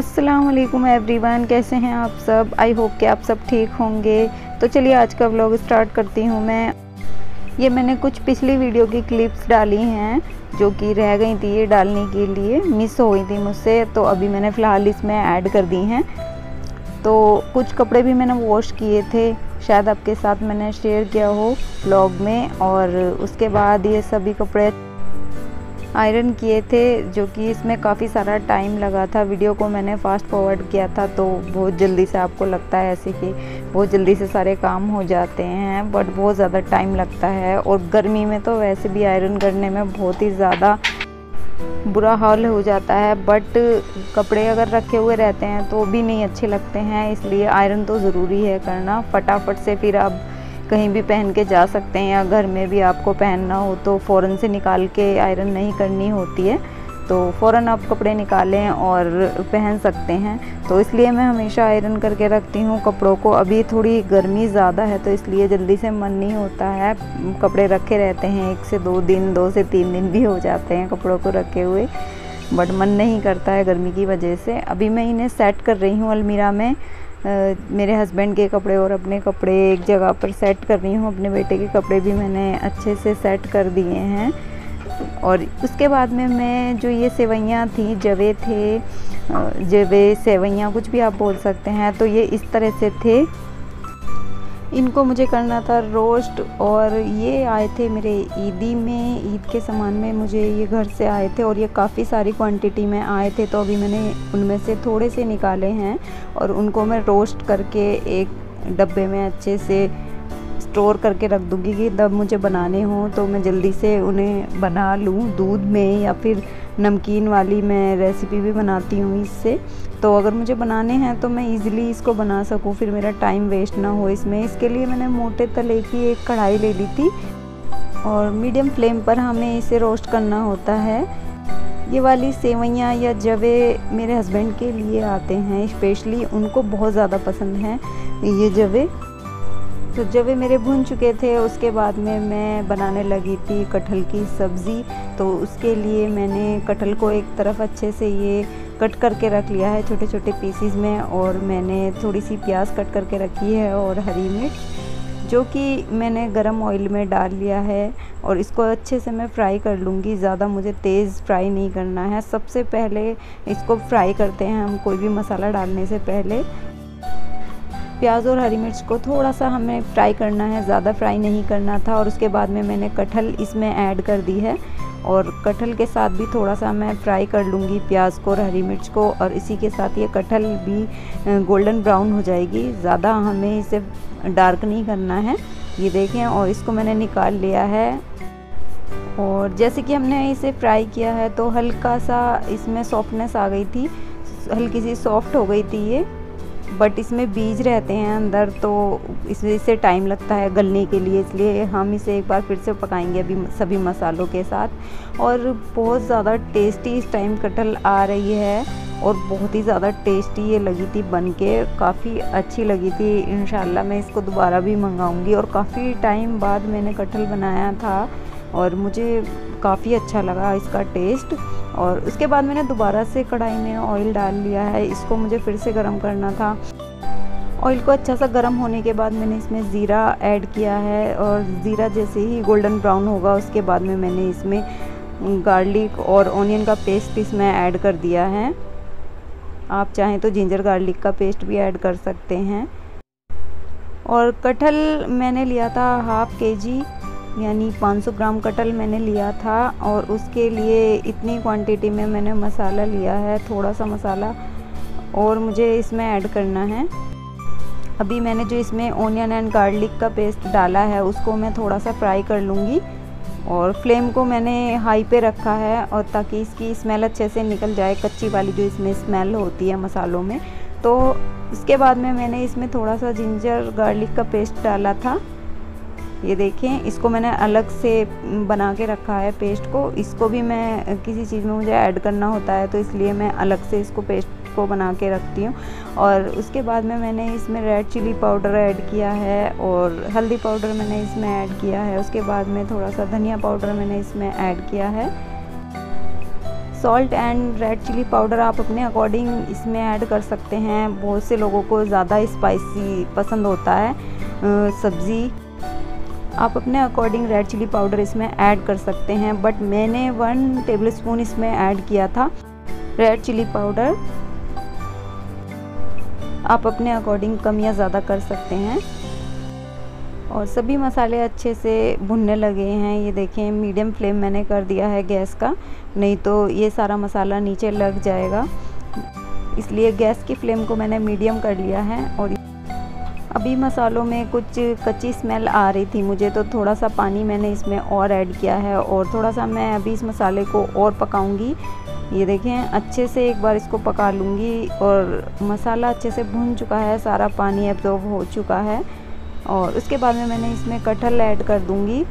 अस्सलाम वालेकुम एवरीवन कैसे हैं आप सब? आई होप कि आप सब ठीक होंगे। तो चलिए आज का व्लॉग स्टार्ट करती हूँ मैं। ये मैंने कुछ पिछली वीडियो की क्लिप्स डाली हैं, जो कि रह गई थी ये डालने के लिए। मिस हो गई थी मुझसे तो अभी मैंने फ़िलहाल इसमें ऐड कर दी हैं। तो कुछ कपड़े भी मैंने वॉश किए थे। शायद आपके साथ मैंने शेयर किया हो ब्लॉग में, और उसके बाद ये सभी कपड़े आयरन किए थे, जो कि इसमें काफ़ी सारा टाइम लगा था। वीडियो को मैंने फास्ट फॉरवर्ड किया था तो बहुत जल्दी से आपको लगता है ऐसे कि बहुत जल्दी से सारे काम हो जाते हैं बट बहुत ज़्यादा टाइम लगता है। और गर्मी में तो वैसे भी आयरन करने में बहुत ही ज़्यादा बुरा हाल हो जाता है बट कपड़े अगर रखे हुए रहते हैं तो भी नहीं अच्छे लगते हैं, इसलिए आयरन तो ज़रूरी है करना। फटाफट से फिर आप कहीं भी पहन के जा सकते हैं या घर में भी आपको पहनना हो तो फ़ौर से निकाल के आयरन नहीं करनी होती है। तो फ़ौर आप कपड़े निकालें और पहन सकते हैं। तो इसलिए मैं हमेशा आयरन करके रखती हूँ। कपड़ों को अभी थोड़ी गर्मी ज़्यादा है तो इसलिए जल्दी से मन नहीं होता है। कपड़े रखे रहते हैं, एक से दो दिन, दो से तीन दिन भी हो जाते हैं कपड़ों को रखे हुए। बट मन नहीं करता है गर्मी की वजह से। अभी मैं इन्हें सेट कर रही हूँ अलमीरा में। मेरे हस्बैंड के कपड़े और अपने कपड़े एक जगह पर सेट कर रही हूँ। अपने बेटे के कपड़े भी मैंने अच्छे से सेट कर दिए हैं। और उसके बाद में मैं जो ये सेवैयाँ थी, जवे थे जवे, सेवैयाँ कुछ भी आप बोल सकते हैं तो ये इस तरह से थे। इनको मुझे करना था रोस्ट और ये आए थे मेरे ईदी में, ईद के सामान में मुझे ये घर से आए थे और ये काफ़ी सारी क्वांटिटी में आए थे तो अभी मैंने उनमें से थोड़े से निकाले हैं और उनको मैं रोस्ट करके एक डब्बे में अच्छे से स्टोर करके रख दूँगी कि जब मुझे बनाने हों तो मैं जल्दी से उन्हें बना लूँ दूध में या फिर नमकीन वाली मैं रेसिपी भी बनाती हूँ इससे। तो अगर मुझे बनाने हैं तो मैं इजीली इसको बना सकूँ, फिर मेरा टाइम वेस्ट ना हो इसमें। इसके लिए मैंने मोटे तले की एक कढ़ाई ले ली थी और मीडियम फ्लेम पर हमें इसे रोस्ट करना होता है। ये वाली सेवैयाँ या जवे मेरे हस्बैंड के लिए आते हैं स्पेशली उनको बहुत ज़्यादा पसंद हैं ये जवे। तो जब मेरे भुन चुके थे, उसके बाद में मैं बनाने लगी थी कटहल की सब्ज़ी। तो उसके लिए मैंने कटहल को एक तरफ़ अच्छे से ये कट करके रख लिया है छोटे छोटे पीसीज में और मैंने थोड़ी सी प्याज कट करके रखी है और हरी मिर्च, जो कि मैंने गरम ऑयल में डाल लिया है और इसको अच्छे से मैं फ्राई कर लूँगी। ज़्यादा मुझे तेज़ फ्राई नहीं करना है। सबसे पहले इसको फ्राई करते हैं हम कोई भी मसाला डालने से पहले। प्याज और हरी मिर्च को थोड़ा सा हमें फ्राई करना है। ज़्यादा फ्राई नहीं करना था और उसके बाद में मैंने कटहल इसमें ऐड कर दी है। और कटहल के साथ भी थोड़ा सा मैं फ्राई कर लूँगी प्याज को और हरी मिर्च को और इसी के साथ ये कटहल भी गोल्डन ब्राउन हो जाएगी। ज़्यादा हमें इसे डार्क नहीं करना है। ये देखें और इसको मैंने निकाल लिया है। और जैसे कि हमने इसे फ्राई किया है तो हल्का सा इसमें सॉफ्टनेस आ गई थी। हल्की सी सॉफ्ट हो गई थी ये। बट इसमें बीज रहते हैं अंदर तो इस वजह से टाइम लगता है गलने के लिए, इसलिए हम इसे एक बार फिर से पकाएँगे अभी सभी मसालों के साथ। और बहुत ज़्यादा टेस्टी इस टाइम कटहल आ रही है और बहुत ही ज़्यादा टेस्टी ये लगी थी बन के काफ़ी अच्छी लगी थी इन मैं इसको दोबारा भी मंगाऊँगी। और काफ़ी टाइम बाद मैंने कटहल बनाया था और मुझे काफ़ी अच्छा लगा इसका टेस्ट और उसके बाद मैंने दोबारा से कढ़ाई में ऑयल डाल लिया है. इसको मुझे फिर से गर्म करना था. ऑयल को अच्छा सा गर्म होने के बाद मैंने इसमें ज़ीरा ऐड किया है. और ज़ीरा जैसे ही गोल्डन ब्राउन होगा, उसके बाद में मैंने इसमें गार्लिक और ऑनियन का पेस्ट इसमें ऐड कर दिया है. आप चाहें तो जिंजर गार्लिक का पेस्ट भी ऐड कर सकते हैं. और कटहल मैंने लिया था हाफ़ के जी यानी 500 ग्राम कटल मैंने लिया था और उसके लिए इतनी क्वांटिटी में मैंने मसाला लिया है, थोड़ा सा मसाला और मुझे इसमें ऐड करना है। अभी मैंने जो इसमें ओनियन एंड गार्लिक का पेस्ट डाला है, उसको मैं थोड़ा सा फ्राई कर लूँगी और फ्लेम को मैंने हाई पे रखा है और ताकि इसकी स्मेल अच्छे से निकल जाए, कच्ची वाली जो इसमें स्मेल होती है मसालों में। तो उसके बाद में मैंने इसमें थोड़ा सा जिंजर गार्लिक का पेस्ट डाला था। ये देखें, इसको मैंने अलग से बना के रखा है पेस्ट को। इसको भी मैं किसी चीज़ में मुझे ऐड करना होता है तो इसलिए मैं अलग से इसको पेस्ट को बना के रखती हूँ। और उसके बाद में मैंने इसमें रेड चिली पाउडर ऐड किया है और हल्दी पाउडर मैंने इसमें ऐड किया है। उसके बाद में थोड़ा सा धनिया पाउडर मैंने इसमें ऐड किया है। Salt and red chili powder आप अपने अकॉर्डिंग इसमें ऐड कर सकते हैं। बहुत से लोगों को ज़्यादा स्पाइसी पसंद होता है सब्ज़ी। आप अपने अकॉर्डिंग रेड चिली पाउडर इसमें ऐड कर सकते हैं बट मैंने वन टेबल स्पून इसमें ऐड किया था रेड चिली पाउडर आप अपने अकॉर्डिंग कम या ज़्यादा कर सकते हैं। और सभी मसाले अच्छे से भुनने लगे हैं, ये देखें मीडियम फ्लेम मैंने कर दिया है गैस का, नहीं तो ये सारा मसाला नीचे लग जाएगा। इसलिए गैस की फ्लेम को मैंने मीडियम कर लिया है और अभी मसालों में कुछ कच्ची स्मेल आ रही थी। मुझे तो थोड़ा सा पानी मैंने इसमें और ऐड किया है और थोड़ा सा मैं अभी इस मसाले को और पकाऊँगी। ये देखें, अच्छे से एक बार इसको पका लूँगी और मसाला अच्छे से भुन चुका है, सारा पानी एब्जॉर्ब हो चुका है और उसके बाद में मैंने इसमें कटहल ऐड कर दूँगी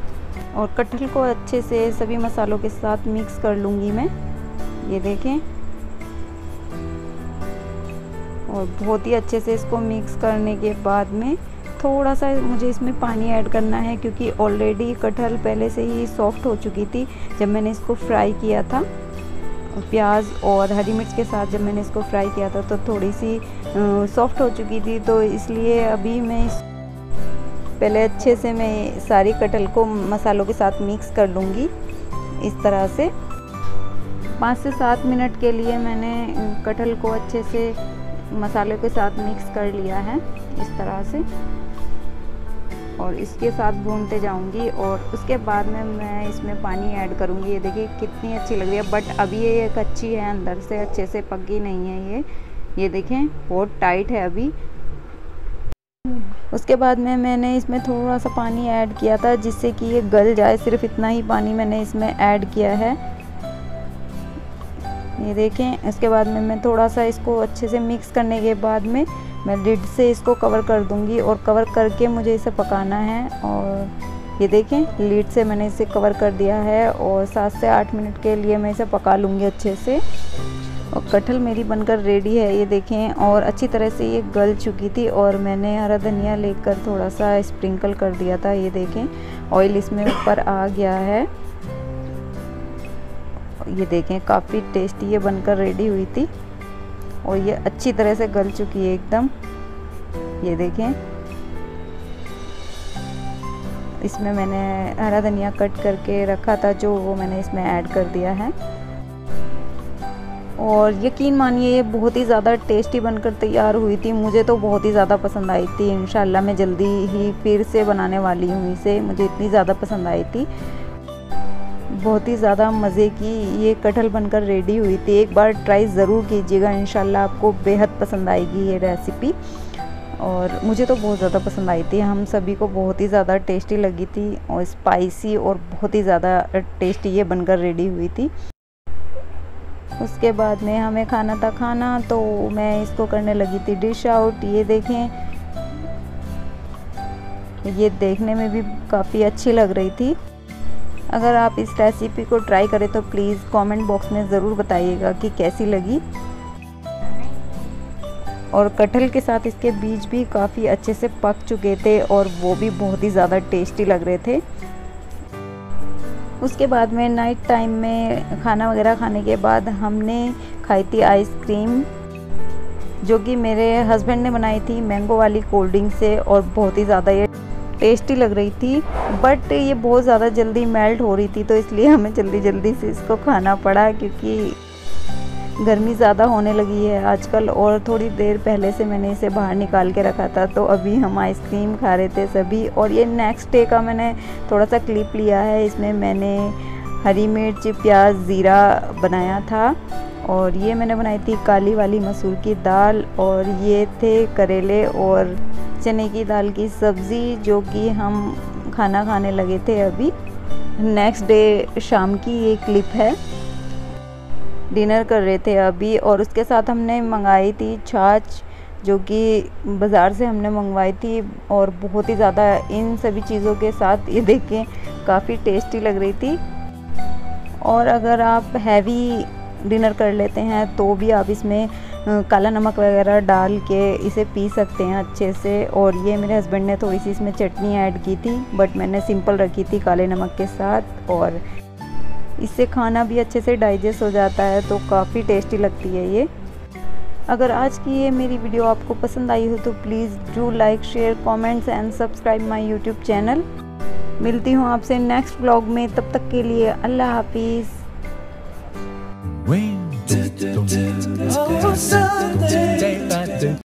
और कटहल को अच्छे से सभी मसालों के साथ मिक्स कर लूँगी मैं। ये देखें और बहुत ही अच्छे से इसको मिक्स करने के बाद में थोड़ा सा मुझे इसमें पानी ऐड करना है क्योंकि ऑलरेडी कटहल पहले से ही सॉफ्ट हो चुकी थी जब मैंने इसको फ्राई किया था। प्याज और हरी मिर्च के साथ जब मैंने इसको फ्राई किया था तो थोड़ी सी सॉफ्ट हो चुकी थी तो इसलिए अभी मैं इस, पहले अच्छे से मैं सारी कटहल को मसालों के साथ मिक्स कर लूँगी इस तरह से। पाँच से सात मिनट के लिए मैंने कटहल को अच्छे से मसाले के साथ मिक्स कर लिया है इस तरह से। और इसके साथ भूनते जाऊँगी और उसके बाद में मैं इसमें पानी ऐड करूँगी। ये देखिए कितनी अच्छी लग रही है बट अभी ये कच्ची है, अंदर से अच्छे से पकी नहीं है ये। ये देखें, बहुत टाइट है अभी। उसके बाद में मैंने इसमें थोड़ा सा पानी ऐड किया था, जिससे कि ये गल जाए। सिर्फ़ इतना ही पानी मैंने इसमें ऐड किया है। ये देखें, इसके बाद में मैं थोड़ा सा इसको अच्छे से मिक्स करने के बाद में मैं लिड से इसको कवर कर दूँगी और कवर करके मुझे इसे पकाना है और ये देखें लीड से मैंने इसे कवर कर दिया है और सात से आठ मिनट के लिए मैं इसे पका लूँगी अच्छे से। और कटहल मेरी बनकर रेडी है, ये देखें, और अच्छी तरह से ये गल चुकी थी और मैंने हरा धनिया लेकर थोड़ा सा स्प्रिंकल कर दिया था, ये देखें ऑयल इसमें ऊपर आ गया है। ये देखें, काफ़ी टेस्टी ये बनकर रेडी हुई थी। और ये अच्छी तरह से गल चुकी है एकदम। ये देखें। इसमें मैंने हरा धनिया कट करके रखा था, जो वो मैंने इसमें ऐड कर दिया है। और यकीन मानिए, ये बहुत ही ज़्यादा टेस्टी बनकर तैयार हुई थी। मुझे तो बहुत ही ज़्यादा पसंद आई थी। इन मैं जल्दी ही फिर से बनाने वाली हूँ इसे। मुझे इतनी ज़्यादा पसंद आई थी। बहुत ही ज़्यादा मज़े की ये कटहल बनकर रेडी हुई थी। एक बार ट्राई ज़रूर कीजिएगा इन आपको बेहद पसंद आएगी ये रेसिपी और मुझे तो बहुत ज़्यादा पसंद आई थी। हम सभी को बहुत ही ज़्यादा टेस्टी लगी थी और स्पाइसी और बहुत ही ज़्यादा टेस्टी ये बनकर रेडी हुई थी। उसके बाद में हमें खाना था खाना तो मैं इसको करने लगी थी डिश आउट ये देखें, ये देखने में भी काफ़ी अच्छी लग रही थी। अगर आप इस रेसिपी को ट्राई करें तो प्लीज़ कमेंट बॉक्स में ज़रूर बताइएगा कि कैसी लगी। और कटहल के साथ इसके बीज भी काफ़ी अच्छे से पक चुके थे और वो भी बहुत ही ज़्यादा टेस्टी लग रहे थे। उसके बाद में नाइट टाइम में खाना वगैरह खाने के बाद हमने खाई थी आइसक्रीम जो कि मेरे हस्बैंड ने बनाई थी मैंगो वाली कोल्ड ड्रिंक से और बहुत ही ज़्यादा ये टेस्टी लग रही थी बट ये बहुत ज़्यादा जल्दी मेल्ट हो रही थी तो इसलिए हमें जल्दी जल्दी से इसको खाना पड़ा क्योंकि गर्मी ज़्यादा होने लगी है। आजकल और थोड़ी देर पहले से मैंने इसे बाहर निकाल के रखा था तो अभी हम आइसक्रीम खा रहे थे सभी। और ये नेक्स्ट डे का मैंने थोड़ा सा क्लिप लिया है, इसमें मैंने हरी मिर्च, प्याज, ज़ीरा बनाया था। और ये मैंने बनाई थी काली वाली मसूर की दाल और ये थे करेले और चने की दाल की सब्ज़ी जो कि हम खाना खाने लगे थे अभी। नेक्स्ट डे शाम की ये क्लिप है। डिनर कर रहे थे अभी और उसके साथ हमने मंगाई थी छाछ जो कि बाज़ार से हमने मंगवाई थी और बहुत ही ज़्यादा इन सभी चीज़ों के साथ ये देखें, काफ़ी टेस्टी लग रही थी। और अगर आप हैवी डिनर कर लेते हैं तो भी आप इसमें काला नमक वगैरह डाल के इसे पी सकते हैं अच्छे से। और ये मेरे हस्बैंड ने थोड़ी सी इसमें चटनी ऐड की थी बट मैंने सिंपल रखी थी काले नमक के साथ। और इससे खाना भी अच्छे से डाइजेस्ट हो जाता है तो काफ़ी टेस्टी लगती है ये। अगर आज की ये मेरी वीडियो आपको पसंद आई हो तो please do like share comments and subscribe my YouTube channel मिलती हूँ आपसे नेक्स्ट ब्लॉग में, तब तक के लिए अल्लाह हाफिज़। Oh, Sunday.